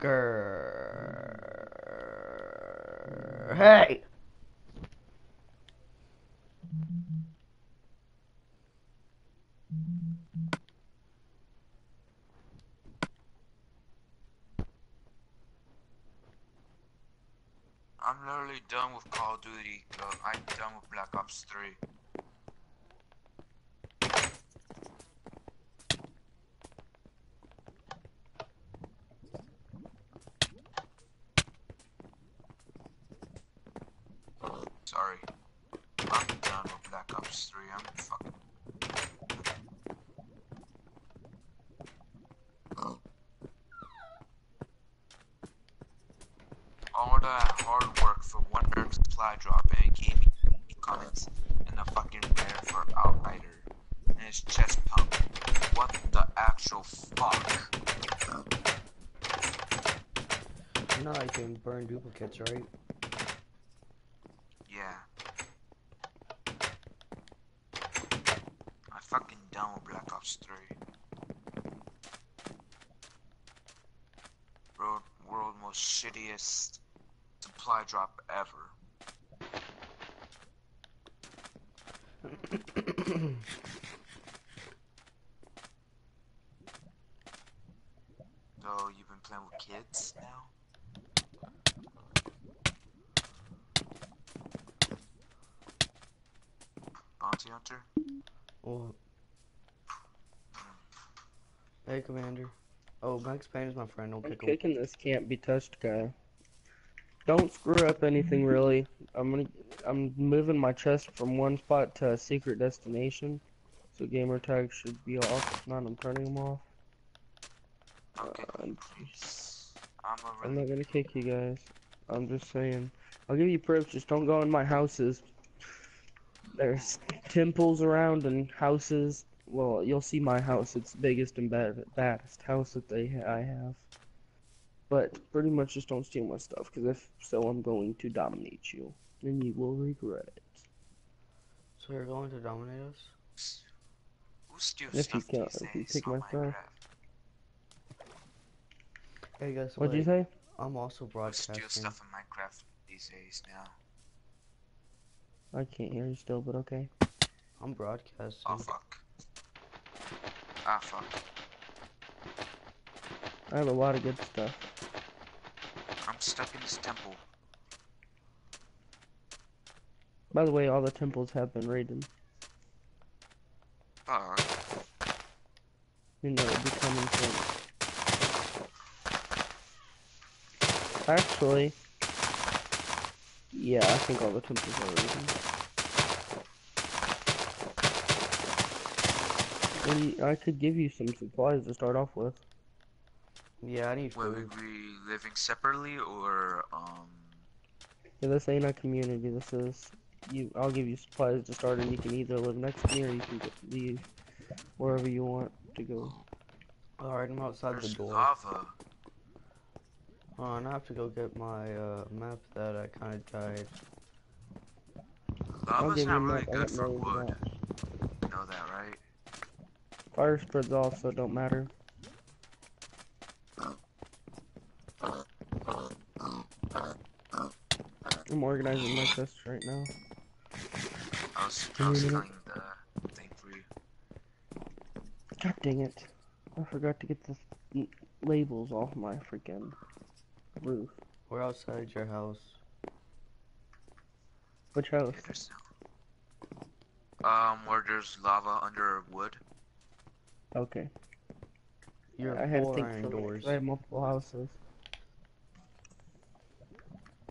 Grrr. Hey! I'm literally done with Call of Duty. I'm done with Black Ops 3. Sorry. I'm done with Black Ops 3. I'm fucking. All that hard work for one earned supply drop and it gave me comments and a fucking rare for Outrider and his chest pump. What the actual fuck? You know I can burn duplicates, right? Yeah. I fucking done with Black Ops 3. World, world most shittiest supply drop ever. So you've been playing with kids now? Bounty Hunter? Well, hmm. hey, Commander. Oh, Max Payne is my friend. Don't I'm pick kicking this can't be touched guy. Don't screw up anything really. I'm gonna I'm moving my chest from one spot to a secret destination. So gamer tags should be off. If not, I'm turning them off. Okay, Uh, please. I'm a I'm not gonna kick you guys. I'm just saying. I'll give you proofs, just don't go in my houses. There's temples around and houses. Well, you'll see my house. It's the biggest and bad, baddest house that they I have. But pretty much just don't steal my stuff, because if so, I'm going to dominate you. And you will regret it. So you're going to dominate us? Who steals If you stuff can't- these if you take my stuff. Hey, guys. What'd you say? I'm also Who broadcasting. steals stuff in Minecraft these days now? I can't hear you still, but okay. I'm broadcasting. Oh fuck. Ah fuck. I have a lot of good stuff. I'm stuck in this temple. By the way, all the temples have been raided. Fuck. You know, it'll be coming soon. Actually, yeah, I think all the temples are raided. What do I could give you some supplies to start off with. Yeah, I need Will we food. be living separately or um? Yeah, this ain't a community. This is you. I'll give you supplies to start, and you can either live next to me or you can get, leave wherever you want to go. Alright, I'm outside the There's door. lava. Oh, and I have to go get my uh, map that I kind of died. I'll Lava's give you a not really map. Good for millions wood. maps. You know that, right? Fire spreads off, so it don't matter. I'm organizing my chest right now. I was, Give I was minute. the thing for you. God dang it. I forgot to get the labels off my freaking roof. We're outside your house. Which house? Okay, there's no. Um, where there's lava under wood. Okay. Your I had to four think iron for a minute, doors. 'cause I have multiple houses.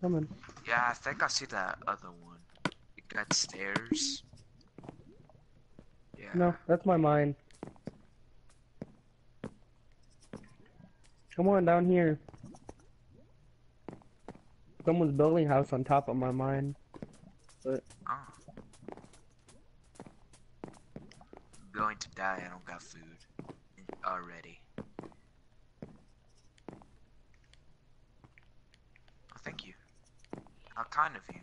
Coming. Yeah, I think I see that other one. It got stairs. Yeah. No, that's my mine. Come on down here. Someone's building a house on top of my mine. Oh. I'm going to die. I don't got food already. Oh, thank you. How kind of you.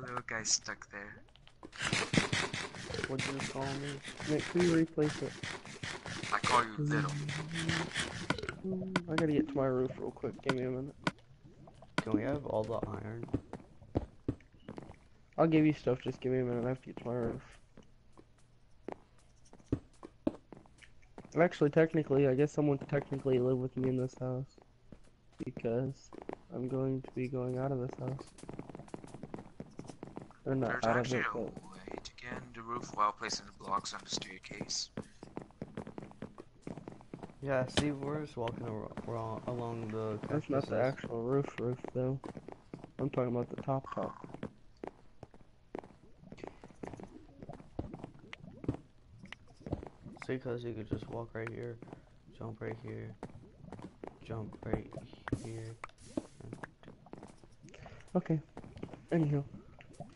Little guy stuck there. What'd you call me? Nick, can you replace it? I call you little. I gotta get to my roof real quick. Give me a minute. Can we have all the iron? I'll give you stuff. Just give me a minute. I have to get to my roof. Actually, technically, I guess someone could technically live with me in this house. Because I'm going to be going out of this house. Or not There's out of actually it, a but way to get into the roof while placing the blocks on the staircase. Yeah, see, we're just walking ar- ar- along the. that's not the actual roof roof, though. I'm talking about the top top. See, because you could just walk right here, jump right here, jump right here. Okay. Anyhow,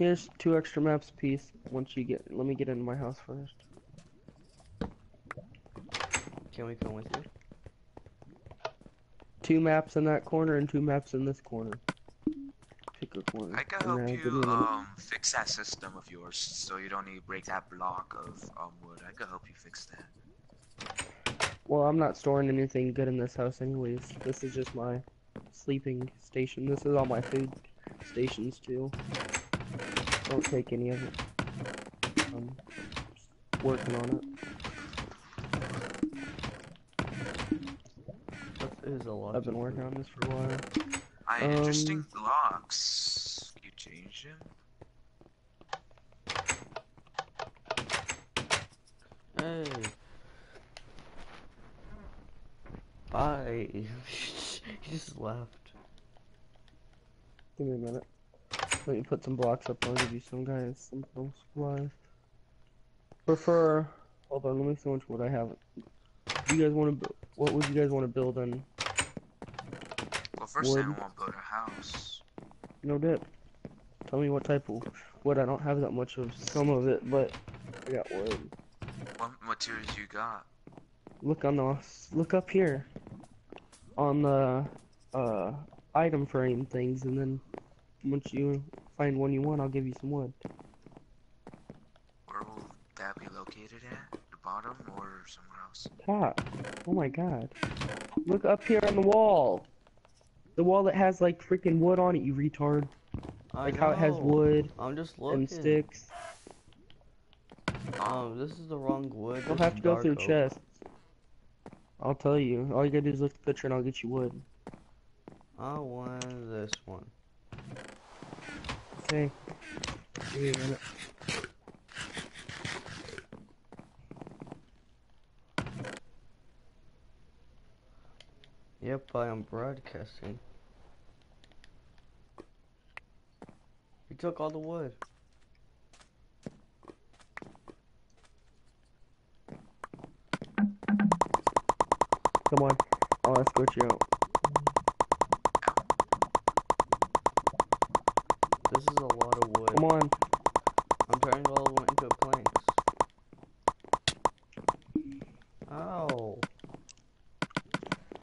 here's two extra maps piece. Once you get, let me get into my house first. Can we come with you? Two maps in that corner and two maps in this corner. Pick a corner. I can help you me a minute. um fix that system of yours so you don't need to break that block of um wood. I can help you fix that. Well, I'm not storing anything good in this house anyways. This is just my sleeping station. This is all my food stations too. Don't take any of it. I'm working on it. That is a lot. I've been working on this for a while. I Um, interesting blocks. Can you change them? Hey. Bye. he just left. Give me a minute. Let me put some blocks up. I'll give you some guys some some supplies. Prefer. Hold on. Let me see which wood I have. Do you guys want to? What would you guys want to build in? First thing Wood. I want to build a house. No dip. Tell me what type of wood. I don't have that much of some of it, but I got wood. What materials you got? Look on the look up here on the uh item frame things, and then once you find one you want, I'll give you some wood. Where will that be located at? The bottom or somewhere else? Top. Oh my god. Look up here on the wall. The wall that has like freaking wood on it, you retard. I Like how it has wood I'm just looking. and sticks. Um, this is the wrong wood. We'll have to go through oak. chests. I'll tell you. All you gotta do is look at the picture and I'll get you wood. I want this one. Okay. Give me a minute. Yep, I am broadcasting. Took all the wood. Come on. I'll escort you out. This is a lot of wood. Come on. I'm turning all of them into planks. Ow.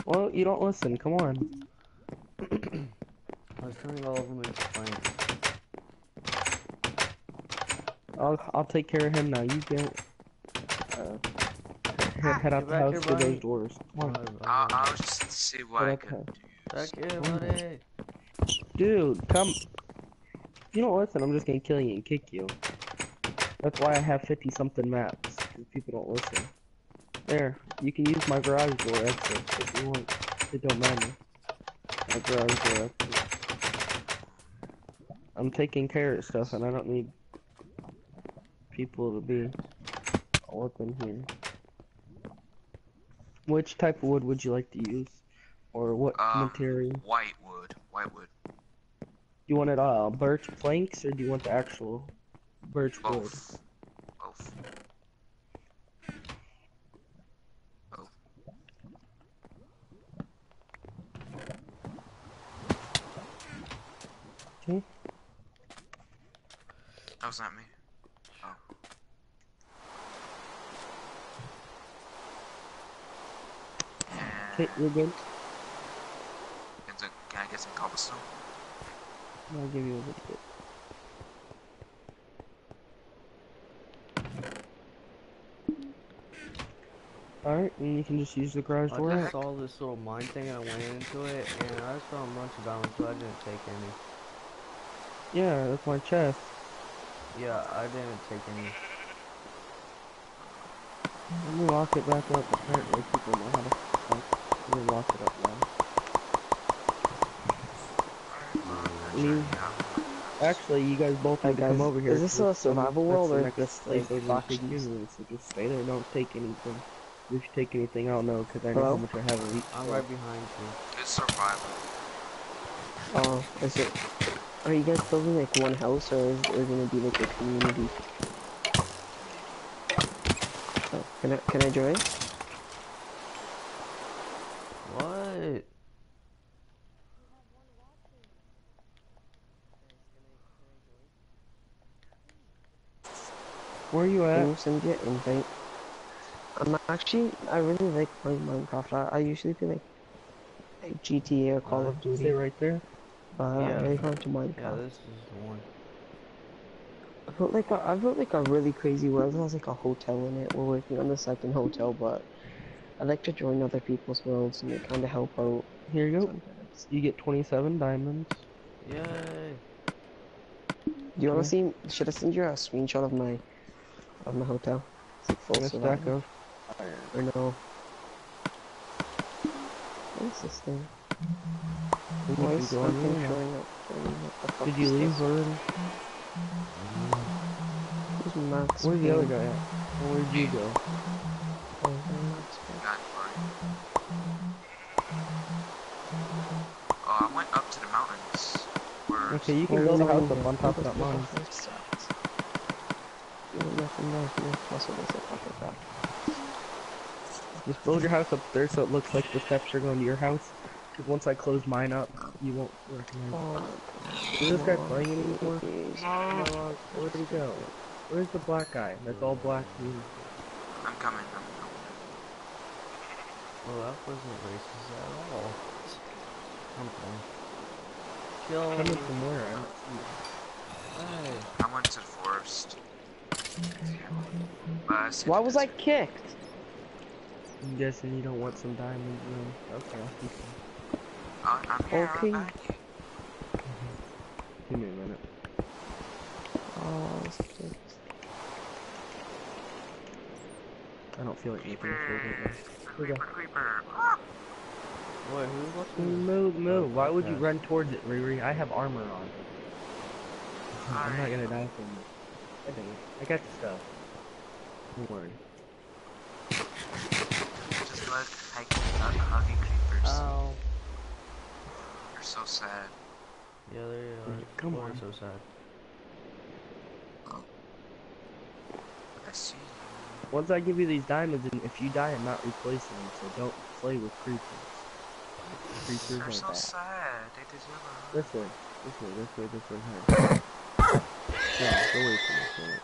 Well, you don't listen. Come on. I was turning all of them into planks. I'll I'll take care of him now. You get. Uh, head, head out Get the house through those doors. Come on. I, I was just to see what Head I out the could house. Back here, buddy. Dude, come. You don't listen, I'm just gonna kill you and kick you. That's why I have 50 something maps. 'cause people don't listen. There, you can use my garage door exit if you want. It don't matter. My garage door exit. I'm taking care of stuff and I don't need people to be all up in here. Which type of wood would you like to use? Or what Um, material? White wood. White wood. Do you want it uh birch planks or do you want the actual birch wood? Both. Both. Okay. That was not me. Okay, you're good. can I- can I get some cobblestone? I'll give you a little bit. Alright, and you can just use the garage I door just saw this little mine thing and I went into it and I just found a bunch of diamonds so I didn't take any. Yeah, that's my chest. Yeah, I didn't take any. Let me lock it back up. Apparently people know how to like, let me lock it up now. Leave. Actually, you guys both Hey, need to come over here. Is this a that's the- survival world the or next just, place like, over to So just stay there. Don't take anything. If you take anything, I don't know because I know how much I have of each. I'm right behind you. It's survival. Oh, is it? Are you guys building like one house, or is it gonna be like a community? Oh, can I can I join? What? Where are you Can at? you send your invite? I'm actually I really like playing Minecraft. I, I usually play like, like GTA or Call Uh, of Stay Duty, right there. but I Yeah. really got into Yeah, Minecraft. this is the one. I built like a, I built like a really crazy world. It has like a hotel in it. We're working on the second hotel, but I like to join other people's worlds and kind of help out. Here you go. sometimes. You get 27 diamonds. Yay. Do you want to see? Should I send you a screenshot of my of the hotel? It's like full And stack of iron. Or no? What is this thing? Why is something there now. showing up? What the Did you leave this? already? Where's Max Where's the other guy at? Where'd you go? Oh, there's Max Payne. Got party. Oh, I went up to the mountains. Where Okay, you can Well, build a there's house up on there. top of that mountain. There. Sucks. Yeah, nothing there. Yeah, that's what they said. Okay, crap. Just build your house up there so it looks like the steps are going to your house. Because once I close mine up, you won't recognize it. Oh, Is this guy playing anymore? No. Where'd he go? Where's the black guy? That's all black. uniform. I'm coming. I'm coming. Well, that wasn't racist at all. I'm playing. Kill Coming from where? I don't see Hey. I went to the forest. But I see Why was I kicked? I'm guessing you don't want some diamonds then. Okay, I'll keep them. Oh, I'm here. Okay. I'm back. Give me a minute. Oh, this is kicked. I don't feel like making Creeper. a further. Creeper. Creeper. Ah! Wait, who's watching this? Move, move. Why would you run towards it, Riri? I have armor on. I'm not gonna die from it. I think I got the stuff. Don't worry. Just let hike, uh, huggy creepers. Ow. You're so sad. Yeah, they are. Come People on. so sad. I see you. Once I give you these diamonds, and if you die, I'm not replacing them. So don't play with creepers. Creepers They're are so bad. sad. They deserve a This way, this way, this way, this way. Here. Yeah, go away from this way.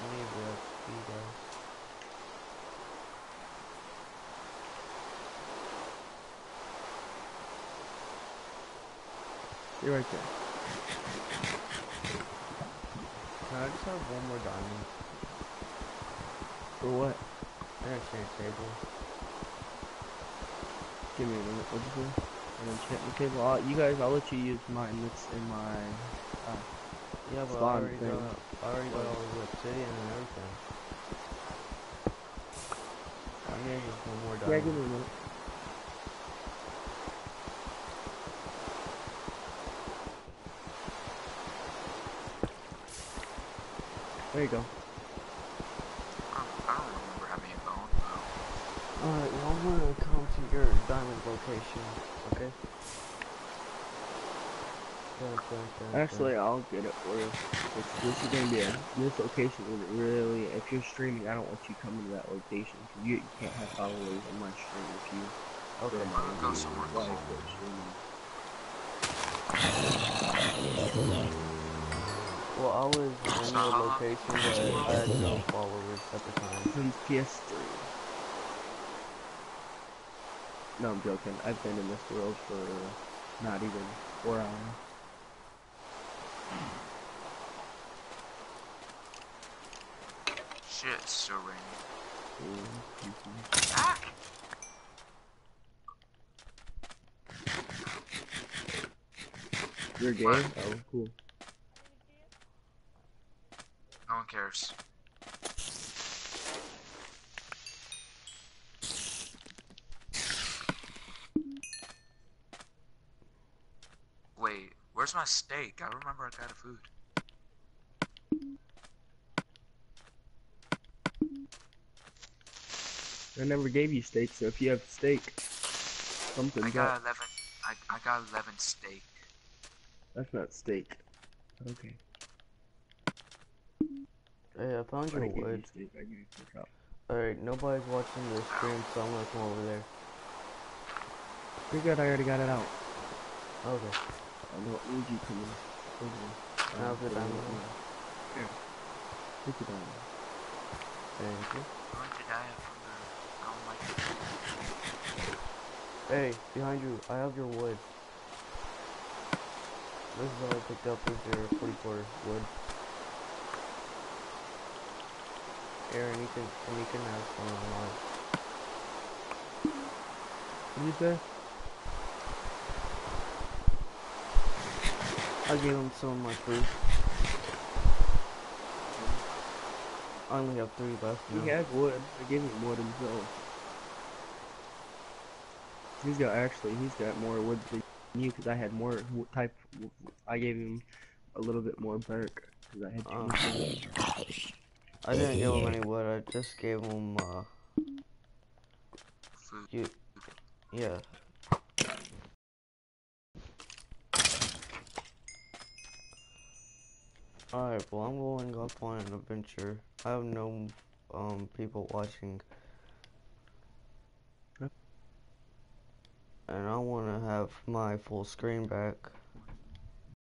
I need the XP, guys. Stay right there. Can I just have one more diamond? For what? An enchant table. Give me a minute. What'd you say? An enchantment table. I'll, you guys, I'll let you use mine. It's in my. Uh, Yeah, but I Spawn already thing. got, I already got all the obsidian and everything. I need just one more diamond. yeah, give diamond. me a minute. There you go. I don't, remember having a bone. Alright, well I'm gonna come to your diamond location, okay? Actually, I'll get it for you. It's, this is gonna be a this location is really. If you're streaming, I don't want you coming to that location. 'cause You, you can't have followers on my stream if you. Okay. go to I'll go my somewhere live streaming. Well, I was in So your how long- location, but I had no followers at the time. Since PS3. No, I'm joking. I've been in this world for not even four hours. Shit, it's still raining. Ah! You're gay? What? Oh, cool. No one cares. Where's my steak? I remember I got a food. I never gave you steak, so if you have steak, I something's got up. 11. I, I got 11 steak. That's not steak. Okay. Hey, I found I your didn't give you wood. steak, I gave you. Alright, nobody's watching the stream, so I'm gonna come over there. You're good, I already got it out. Okay. I need you coming if it's Uh, on. Here. Take it down. Thank you. I'm going to die of hunger. I don't. Hey, behind you, I have your wood. This is all I picked up is your 44 wood. Aaron, you can, and you can have some of mine. What did you say? I gave him some of my food. I only have three left now. He had wood. I gave him wood himself. He's got actually, he's got more wood than you because I had more type. I gave him a little bit more bark because I had too Oh. much. I didn't give him any wood, I just gave him, uh, you, yeah. Alright, well I'm going off on an adventure. I have no, um, people watching. Yep. And I want to have my full screen back.